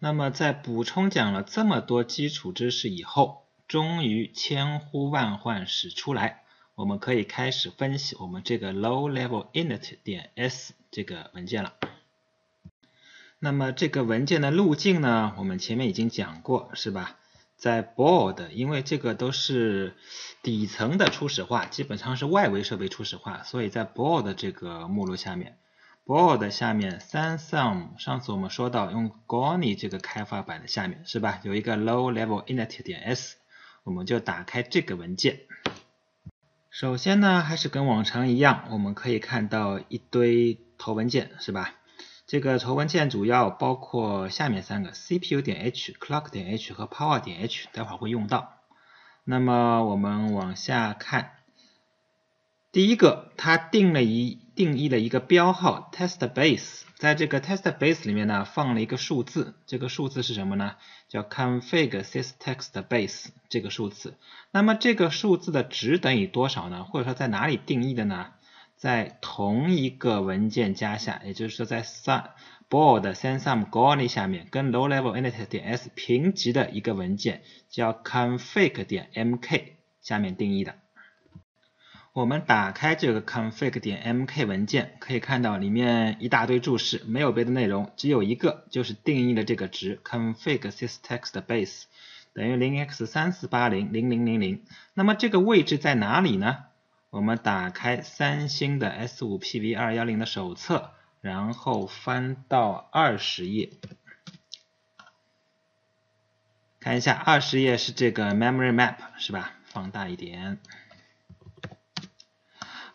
那么在补充讲了这么多基础知识以后，终于千呼万唤始出来，我们可以开始分析我们这个 low level init 点 s 这个文件了。那么这个文件的路径呢，我们前面已经讲过，是吧？在 board，因为这个都是底层的初始化，基本上是外围设备初始化，所以在 board 这个目录下面，board 下面 sunsum，上次我们说到用 Goni 这个开发版的下面是吧，有一个 low level init 点 s，我们就打开这个文件。首先呢，还是跟往常一样，我们可以看到一堆头文件是吧？这个头文件主要包括下面三个：CPU 点 h、Clock 点 h 和 Power 点 h，待会儿会用到。那么我们往下看，第一个，它定了一定义了一个标号 test base，在这个 test base 里面呢，放了一个数字，这个数字是什么呢？叫 config systext base 这个数字。那么这个数字的值等于多少呢？或者说在哪里定义的呢？在同一个文件夹下，也就是说在 s board sunsum goni 下面跟 low level init 点 s 平级的一个文件叫 config 点 mk 下面定义的。我们打开这个 config 点 mk 文件，可以看到里面一大堆注释，没有别的内容，只有一个，就是定义的这个值 config systext base 等于 0x34800000。那么这个位置在哪里呢？我们打开三星的 S5PV210 的手册，然后翻到二十页，看一下二十页是这个 Memory Map 是吧？放大一点。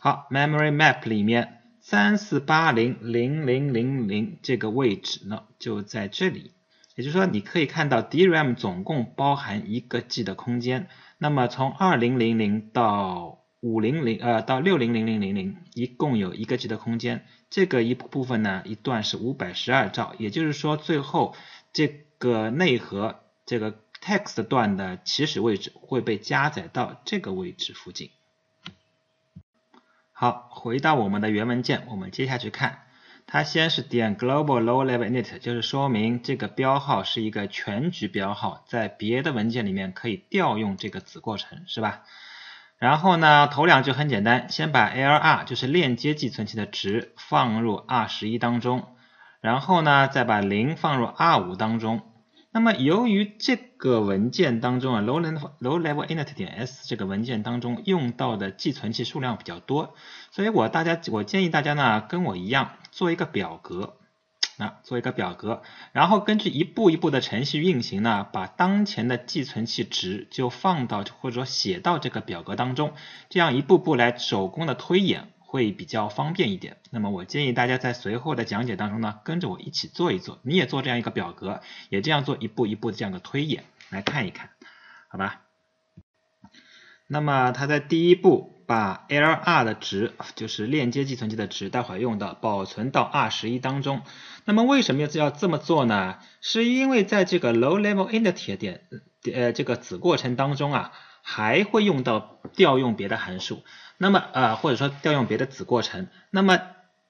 好，Memory Map 里面三四八零零零零零这个位置呢就在这里，也就是说你可以看到 DRAM 总共包含一个 G 的空间，那么从二零零零到五零零呃到六零零零零零一共有一个 G 的空间，这个一部分呢一段是五百十二兆，也就是说最后这个内核这个 text 段的起始位置会被加载到这个位置附近。好，回到我们的原文件，我们接下去看，它先是点 global low level init，就是说明这个标号是一个全局标号，在别的文件里面可以调用这个子过程，是吧？然后呢，头两句很简单，先把 LR 就是链接寄存器的值放入 R 十一当中，然后呢，再把零放入 R 五当中。那么由于这个文件当中啊，low level low level init 点 s 这个文件当中用到的寄存器数量比较多，所以我大家我建议大家呢跟我一样做一个表格。那做一个表格，然后根据一步一步的程序运行呢，把当前的寄存器值就放到或者说写到这个表格当中，这样一步步来手工的推演会比较方便一点。那么我建议大家在随后的讲解当中呢，跟着我一起做一做，你也做这样一个表格，也这样做一步一步的这样的推演来看一看，好吧？那么它在第一步。把 LR 的值，就是链接寄存器的值，待会儿用到保存到 R 十一当中。那么为什么要要这么做呢？是因为在这个 low level init 点呃这个子过程当中啊，还会用到调用别的函数。那么呃或者说调用别的子过程。那么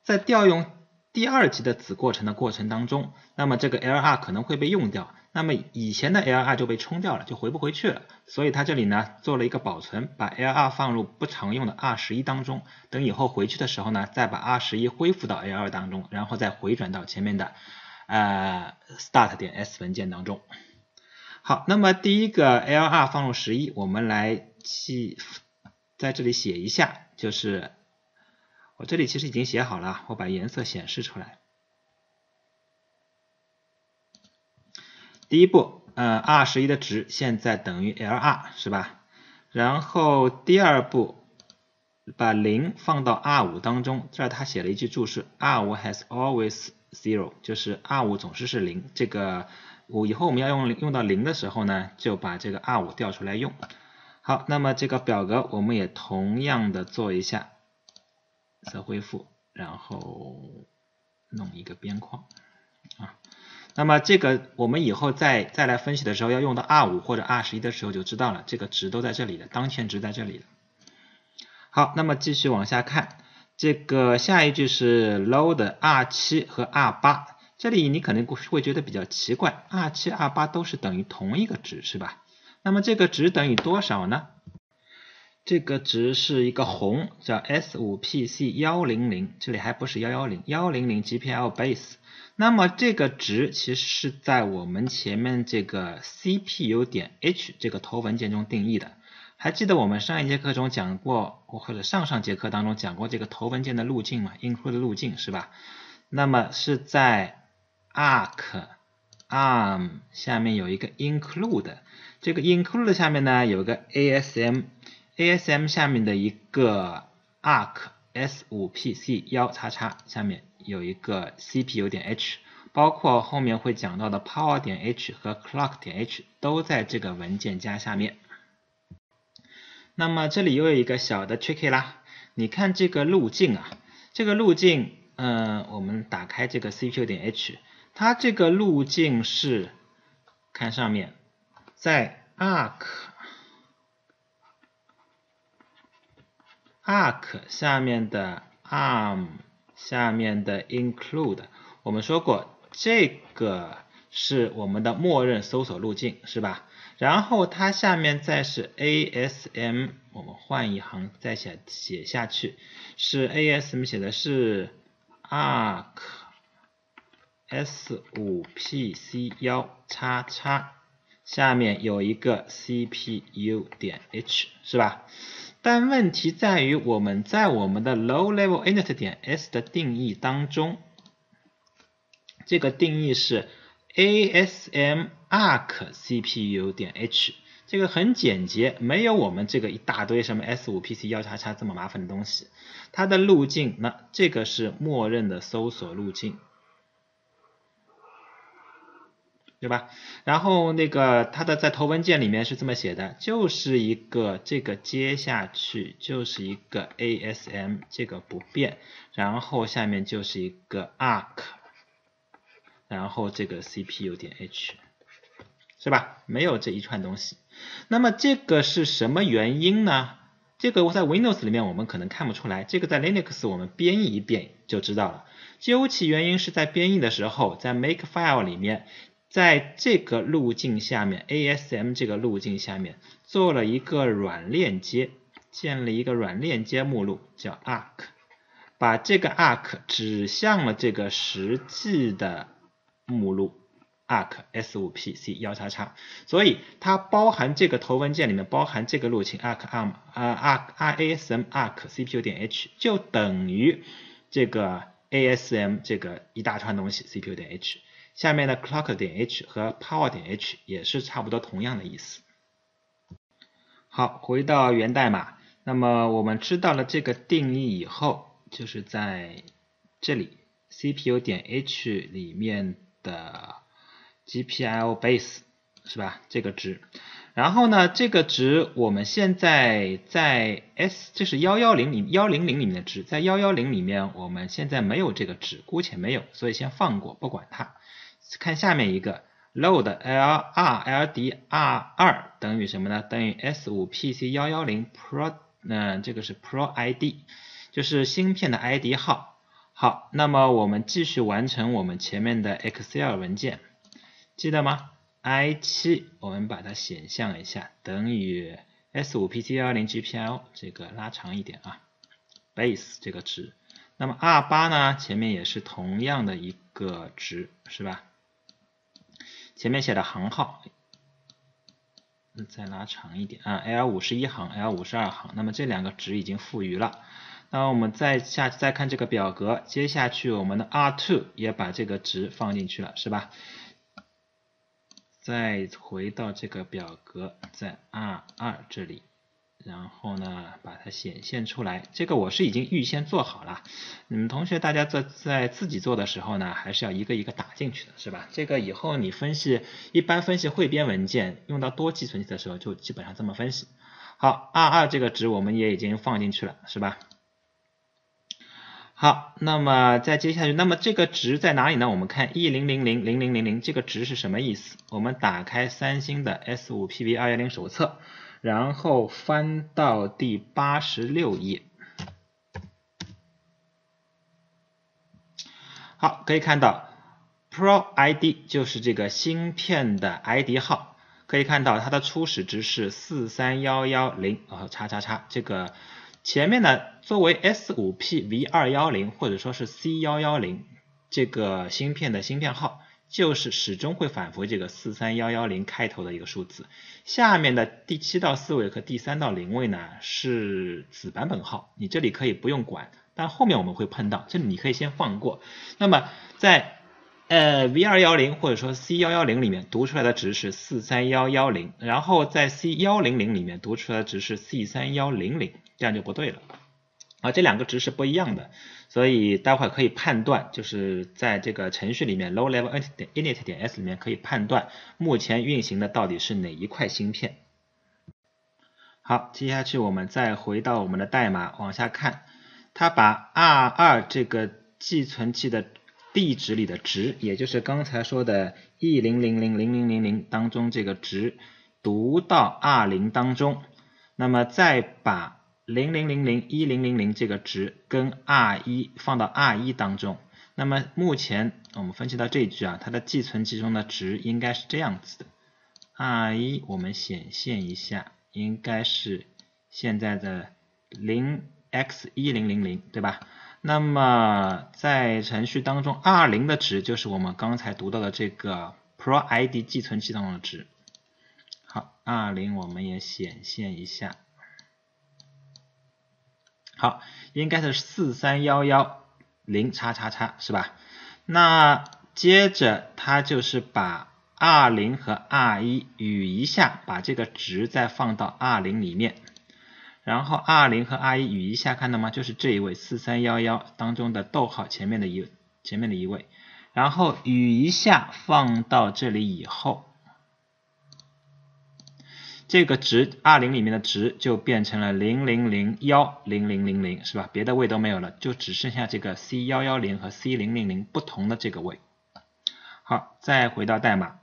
在调用第二级的子过程的过程当中，那么这个 LR 可能会被用掉。那么以前的 LR 就被冲掉了，就回不回去了。所以它这里呢做了一个保存，把 LR 放入不常用的 R 十一当中，等以后回去的时候呢，再把 R 十一恢复到 L 二当中，然后再回转到前面的呃 start 点 s 文件当中。好，那么第一个 LR 放入十一，我们来记在这里写一下，就是我这里其实已经写好了，我把颜色显示出来。第一步，呃，R 十一的值现在等于 LR 是吧？然后第二步，把零放到 R 五当中，这儿他写了一句注释，R 五 has always zero，就是 R 五总是是零。这个我以后我们要用用到零的时候呢，就把这个 R 五调出来用。好，那么这个表格我们也同样的做一下色恢复，然后弄一个边框啊。那么这个我们以后再再来分析的时候，要用到 R 五或者 R 十一的时候就知道了，这个值都在这里的，当前值在这里的。好，那么继续往下看，这个下一句是 load R 七和 R 八，这里你可能会觉得比较奇怪二七二八都是等于同一个值是吧？那么这个值等于多少呢？这个值是一个红，叫 S 五 PC 幺零零，这里还不是幺幺零，幺零零 GPL base。那么这个值其实是在我们前面这个 CPU 点 H 这个头文件中定义的。还记得我们上一节课中讲过，或者上上节课当中讲过这个头文件的路径嘛？include 路径是吧？那么是在 arc arm 下面有一个 include，这个 include 下面呢有个 ASM。ASM 下面的一个 ARC S5PC 幺叉叉下面有一个 CPU 点 H，包括后面会讲到的 Power 点 H 和 Clock 点 H 都在这个文件夹下面。那么这里又有一个小的 tricky 啦，你看这个路径啊，这个路径，嗯，我们打开这个 CPU 点 H，它这个路径是看上面在 ARC。arc 下面的 arm 下面的 include，我们说过这个是我们的默认搜索路径，是吧？然后它下面再是 ASM，我们换一行再写写下去，是 ASM 写的是 arc S5PC 幺叉叉，下面有一个 CPU 点 H，是吧？但问题在于，我们在我们的 low level init 点 s 的定义当中，这个定义是 asm arc cpu 点 h，这个很简洁，没有我们这个一大堆什么 s5pc 幺叉叉这么麻烦的东西。它的路径，那这个是默认的搜索路径。对吧？然后那个它的在头文件里面是这么写的，就是一个这个接下去就是一个 ASM 这个不变，然后下面就是一个 ARC，然后这个 CPU 点 H，是吧？没有这一串东西。那么这个是什么原因呢？这个我在 Windows 里面我们可能看不出来，这个在 Linux 我们编译一遍就知道了。究其原因是在编译的时候，在 Makefile 里面。在这个路径下面，ASM 这个路径下面做了一个软链接，建了一个软链接目录，叫 ARC，把这个 ARC 指向了这个实际的目录 ARC S5PC 幺叉叉，所以它包含这个头文件里面包含这个路径 ARC ARM 啊 ARC ASM ARC CPU 点 H 就等于这个 ASM 这个一大串东西 CPU 点 H。下面的 clock 点 h 和 power 点 h 也是差不多同样的意思。好，回到源代码，那么我们知道了这个定义以后，就是在这里 CPU 点 h 里面的 GPL base 是吧？这个值。然后呢，这个值我们现在在 S，这是幺幺零里幺零零里面的值，在幺幺零里面我们现在没有这个值，姑且没有，所以先放过，不管它。看下面一个 load l r l d r 二等于什么呢？等于 s 五 p c 幺幺零 pro，嗯，这个是 pro id，就是芯片的 id 号。好，那么我们继续完成我们前面的 excel 文件，记得吗？i 七我们把它显像一下，等于 s 五 p c 幺幺零 gpl，这个拉长一点啊，base 这个值。那么 r 八呢？前面也是同样的一个值，是吧？前面写的行号，再拉长一点啊，L 五十一行，L 五十二行，那么这两个值已经赋予了。那我们再下再看这个表格，接下去我们的 R two 也把这个值放进去了，是吧？再回到这个表格，在 R 二这里。然后呢，把它显现出来。这个我是已经预先做好了。你们同学大家在在自己做的时候呢，还是要一个一个打进去的，是吧？这个以后你分析一般分析汇编文件用到多寄存器的时候，就基本上这么分析。好，二二这个值我们也已经放进去了，是吧？好，那么再接下去，那么这个值在哪里呢？我们看一零零零零零零零这个值是什么意思？我们打开三星的 S5PV 二幺零手册。然后翻到第八十六页，好，可以看到 Pro ID 就是这个芯片的 ID 号，可以看到它的初始值是四三幺幺零，啊叉叉叉，这个前面呢作为 S5P V 二幺零或者说是 C 幺幺零这个芯片的芯片号。就是始终会返回这个四三幺幺零开头的一个数字，下面的第七到四位和第三到零位呢是子版本号，你这里可以不用管，但后面我们会碰到，这里你可以先放过。那么在呃 V 二幺零或者说 C 幺幺零里面读出来的值是四三幺幺零，然后在 C 幺零零里面读出来的值是 C 三幺零零，这样就不对了。啊，这两个值是不一样的，所以待会儿可以判断，就是在这个程序里面，low level init 点 init 点 s 里面可以判断目前运行的到底是哪一块芯片。好，接下去我们再回到我们的代码往下看，它把 R 二这个寄存器的地址里的值，也就是刚才说的 E 零零零零零零零当中这个值读到 R 零当中，那么再把零零零零一零零零这个值跟 R 一放到 R 一当中，那么目前我们分析到这一句啊，它的寄存器中的值应该是这样子的，R 一我们显现一下，应该是现在的零 x 一零零零，对吧？那么在程序当中，R 零的值就是我们刚才读到的这个 Pro ID 寄存器当中的值。好，R 零我们也显现一下。好，应该是四三幺幺零叉叉叉是吧？那接着它就是把 R 零和 R 一与一下，把这个值再放到 R 零里面，然后 R 零和 R 一与一下，看到吗？就是这一位四三幺幺当中的逗号前面的一前面的一位，然后与一下放到这里以后。这个值二零里面的值就变成了零零零幺零零零零是吧？别的位都没有了，就只剩下这个 C 幺幺零和 C 零零零不同的这个位。好，再回到代码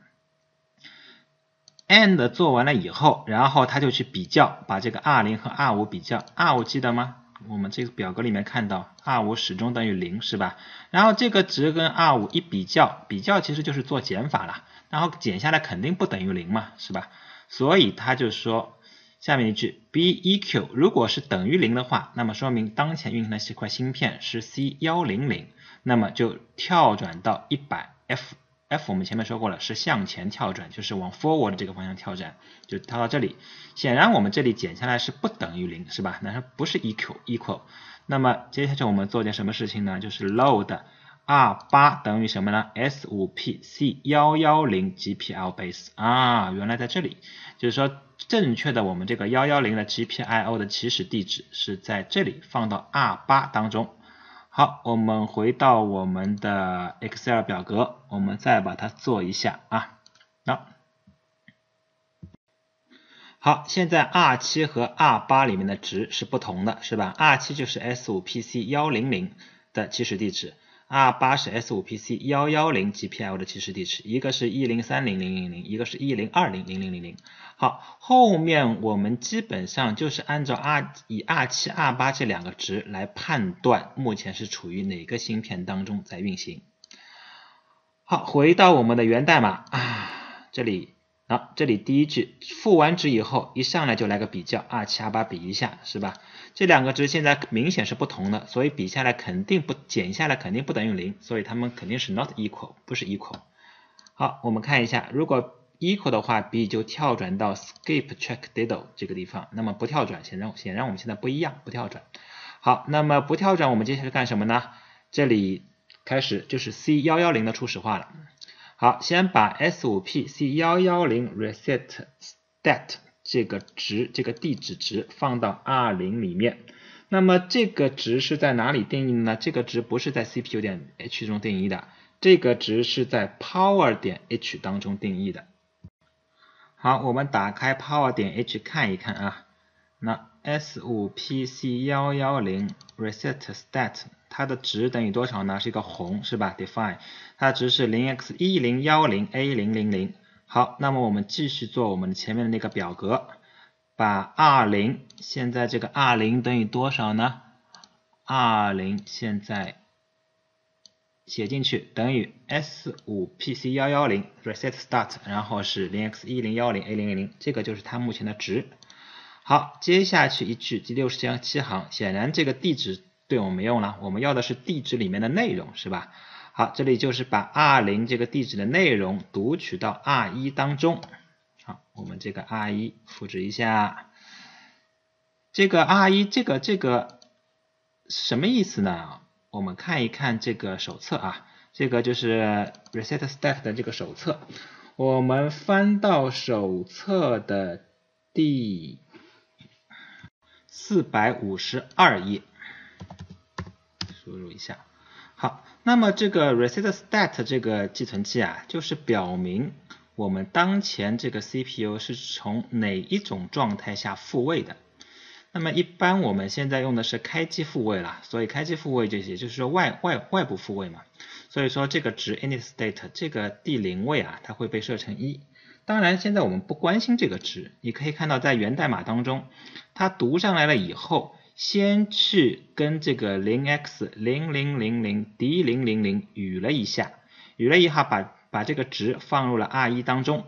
，and 做完了以后，然后他就去比较，把这个 R 零和 R 五比较，R 五记得吗？我们这个表格里面看到 R 五始终等于零是吧？然后这个值跟 R 五一比较，比较其实就是做减法了，然后减下来肯定不等于零嘛，是吧？所以他就说下面一句 B E Q 如果是等于零的话，那么说明当前运行的这块芯片是 C 幺零零，那么就跳转到一百 F F 我们前面说过了是向前跳转，就是往 forward 这个方向跳转，就跳到这里。显然我们这里减下来是不等于零，是吧？那它不是 EQ equal。那么接下去我们做件什么事情呢？就是 load。R 八等于什么呢？S 五 P C 幺幺零 GPL base 啊，原来在这里，就是说正确的我们这个幺幺零的 GPIO 的起始地址是在这里，放到 R 八当中。好，我们回到我们的 Excel 表格，我们再把它做一下啊。好，好，现在 R 七和 R 八里面的值是不同的，是吧？R 七就是 S 五 P C 幺零零的起始地址。R 八是 S 五 PC 幺幺零 GPL 的起始地址，一个是一零三零零零零，一个是一零二零零零零零。好，后面我们基本上就是按照 R 以 R 七、R 八这两个值来判断目前是处于哪个芯片当中在运行。好，回到我们的源代码啊，这里。好，这里第一句赋完值以后，一上来就来个比较，R 七 R 八比一下，是吧？这两个值现在明显是不同的，所以比下来肯定不减下来肯定不等于零，所以它们肯定是 not equal，不是 equal。好，我们看一下，如果 equal 的话，B 就跳转到 skip check diddle 这个地方，那么不跳转，显然显然我们现在不一样，不跳转。好，那么不跳转，我们接下来干什么呢？这里开始就是 C 幺幺零的初始化了。好，先把 S5P C110 reset stat 这个值，这个地址值放到 R0 里面。那么这个值是在哪里定义的呢？这个值不是在 CPU 点 H 中定义的，这个值是在 Power 点 H 当中定义的。好，我们打开 Power 点 H 看一看啊。那 S5P C110 reset stat 它的值等于多少呢？是一个红是吧？define 它的值是零 x 一零幺零 a 零零零。好，那么我们继续做我们前面的那个表格，把 R 零现在这个 R 零等于多少呢？R 零现在写进去等于 s 5 pc 幺幺零 reset start，然后是零 x 一零幺零 a 零零零，这个就是它目前的值。好，接下去一句第六十七行，显然这个地址对我们用了，我们要的是地址里面的内容，是吧？好，这里就是把 r 零这个地址的内容读取到 r 一当中。好，我们这个 r 一复制一下，这个 r 一这个这个什么意思呢？我们看一看这个手册啊，这个就是 reset stack 的这个手册。我们翻到手册的第四百五十二页，输入一下。好，那么这个 reset stat 这个寄存器啊，就是表明我们当前这个 CPU 是从哪一种状态下复位的。那么一般我们现在用的是开机复位了，所以开机复位这些就是说外外外部复位嘛，所以说这个值 init state 这个第零位啊，它会被设成一。当然现在我们不关心这个值，你可以看到在源代码当中，它读上来了以后，先去跟这个零 x 零零零零 d 零零零语了一下，语了一下把把这个值放入了 r 一当中。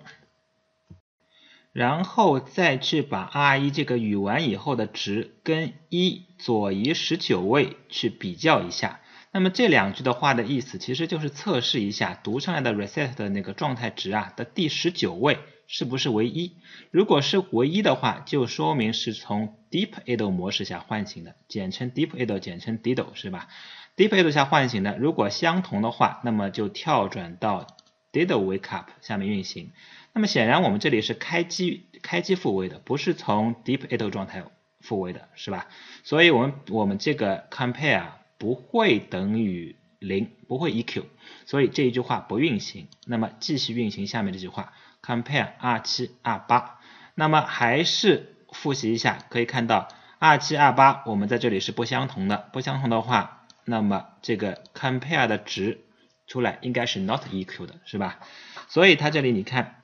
然后再去把 r 一这个语完以后的值跟一左移十九位去比较一下，那么这两句的话的意思其实就是测试一下读上来的 reset 的那个状态值啊的第十九位是不是为一，如果是唯一的话，就说明是从 deep idle 模式下唤醒的，简称 deep idle，简称 diddle 是吧？deep idle 下唤醒的，如果相同的话，那么就跳转到 diddle wake up 下面运行。那么显然我们这里是开机开机复位的，不是从 deep idle 状态复位的，是吧？所以我们我们这个 compare 不会等于零，不会 eq，所以这一句话不运行。那么继续运行下面这句话，compare r 七 r 八。那么还是复习一下，可以看到 r 七 r 八我们在这里是不相同的，不相同的话，那么这个 compare 的值出来应该是 not eq 的，是吧？所以它这里你看。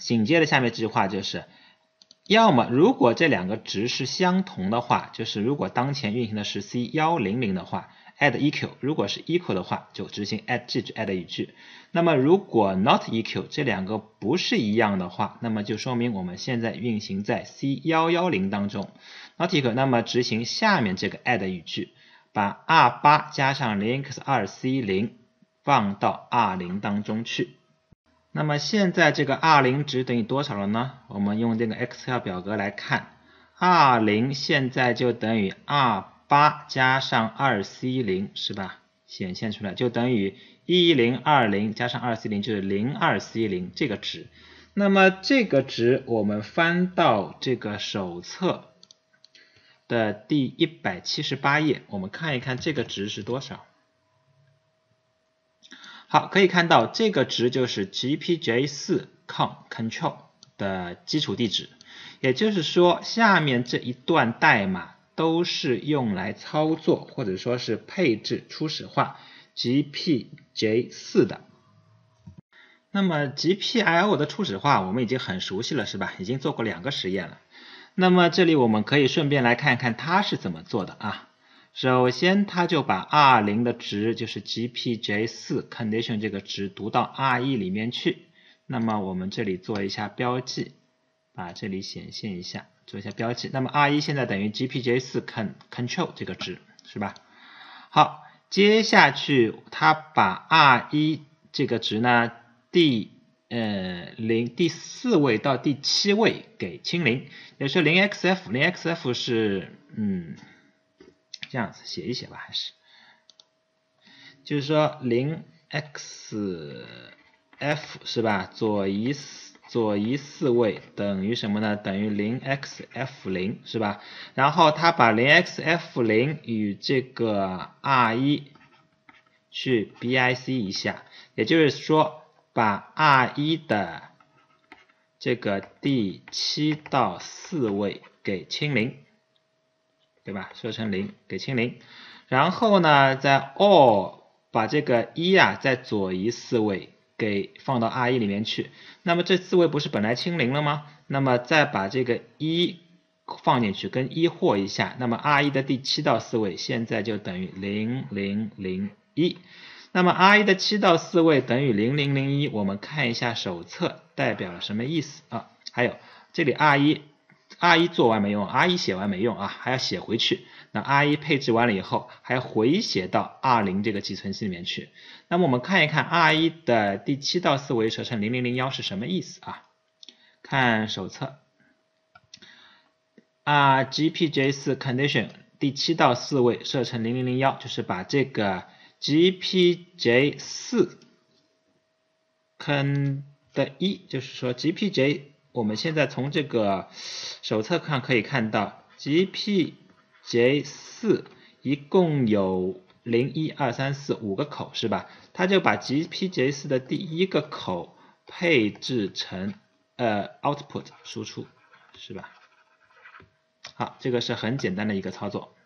紧接着下面这句话就是，要么如果这两个值是相同的话，就是如果当前运行的是 C 幺零零的话，add eq；如果是 equal 的话，就执行 add 记住 add 语句。那么如果 not eq，这两个不是一样的话，那么就说明我们现在运行在 C 幺幺零当中，not eq，那么执行下面这个 add 语句，把 r 八加上零 x 二 c 零放到 r 零当中去。那么现在这个 r 零值等于多少了呢？我们用这个 Excel 表格来看，r 零现在就等于 r 八加上二 c 零是吧？显现出来就等于一零二零加上二 c 零就是零二 c 零这个值。那么这个值我们翻到这个手册的第一百七十八页，我们看一看这个值是多少。好，可以看到这个值就是 GPJ4 con control 的基础地址，也就是说下面这一段代码都是用来操作或者说是配置初始化 GPJ4 的。那么 GPIO 的初始化我们已经很熟悉了，是吧？已经做过两个实验了。那么这里我们可以顺便来看一看它是怎么做的啊。首先，它就把 r 零的值，就是 GPJ 四 condition 这个值读到 RE 里面去。那么我们这里做一下标记，把这里显现一下，做一下标记。那么 r 一现在等于 GPJ 四 con control 这个值，是吧？好，接下去它把 r 一这个值呢，第呃零第四位到第七位给清零，也是零 xf，零 xf 是嗯。这样子写一写吧，还是，就是说零 x f 是吧？左移左移四位等于什么呢？等于零 x f 零是吧？然后他把零 x f 零与这个 r 一去 bic 一下，也就是说把 r 一的这个第七到四位给清零。对吧？设成零，给清零。然后呢，在 all 把这个一啊，再左移四位给放到 r 一里面去。那么这四位不是本来清零了吗？那么再把这个一放进去，跟一或一下。那么 r 一的第七到四位现在就等于零零零一。那么 R 一的七到四位等于零零零一，我们看一下手册代表了什么意思啊？还有这里 R 一 R 一做完没用，R 一写完没用啊，还要写回去。那 R 一配置完了以后，还要回写到 R 零这个寄存器里面去。那么我们看一看 R 一的第七到四位设成零零零幺是什么意思啊？看手册啊，GPJ4 condition 第七到四位设成零零零幺，就是把这个 GPJ4 坑的一，就是说 GPJ，我们现在从这个手册上可以看到 GPJ4 一共有零一二三四五个口是吧？它就把 GPJ4 的第一个口配置成。呃，output 输出是吧？好，这个是很简单的一个操作。